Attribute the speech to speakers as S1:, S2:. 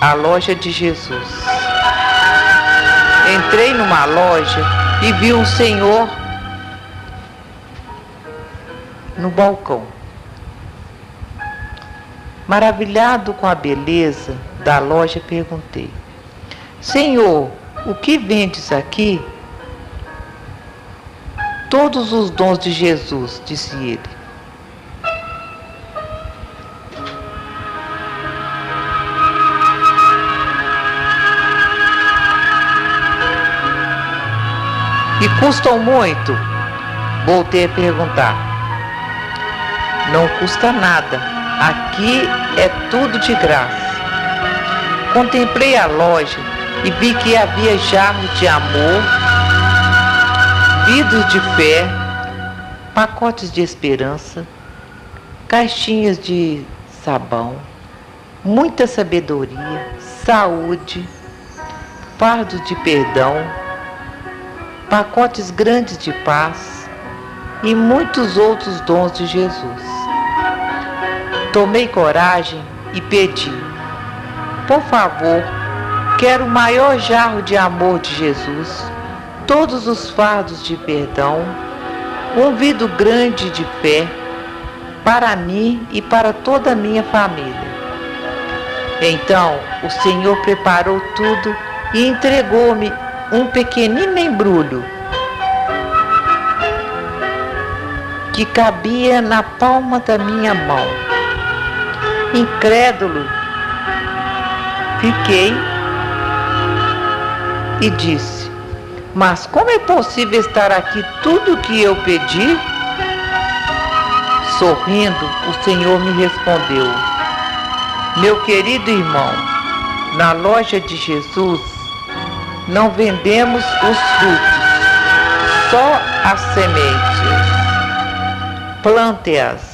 S1: a loja de Jesus. Entrei numa loja e vi um senhor no balcão. Maravilhado com a beleza da loja, perguntei: Senhor, o que vendes aqui? Todos os dons de Jesus, disse ele. E custam muito? Voltei a perguntar. Não custa nada. Aqui é tudo de graça. Contemplei a loja e vi que havia jarros de amor, vidros de fé, pacotes de esperança, caixinhas de sabão, muita sabedoria, saúde, fardos de perdão pacotes grandes de paz e muitos outros dons de Jesus. Tomei coragem e pedi: Por favor, quero o maior jarro de amor de Jesus, todos os fardos de perdão, um vidro grande de fé para mim e para toda a minha família. Então o Senhor preparou tudo e entregou-me um pequenino embrulho que cabia na palma da minha mão. Incrédulo, fiquei e disse: Mas como é possível estar aqui tudo o que eu pedi? Sorrindo, o Senhor me respondeu: Meu querido irmão, na loja de Jesus não vendemos os frutos, só as sementes. Plante-as